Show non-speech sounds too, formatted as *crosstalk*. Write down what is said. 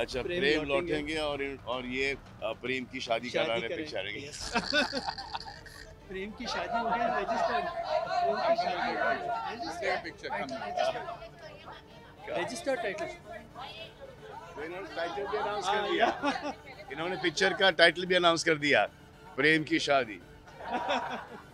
अच्छा प्रेम प्रेम लौटेंगे। और और ये प्रेम की शादी शादी कराने पे चलेंगे *laughs* प्रेम की शादी हो गई रजिस्टर्ड प्रेम की शादी रजिस्टर्ड टाइटल तो इन्होंने टाइटल भी अनाउंस ah, कर दिया। इन्होंने पिक्चर का टाइटल भी अनाउंस कर दिया। प्रेम की शादी। *laughs*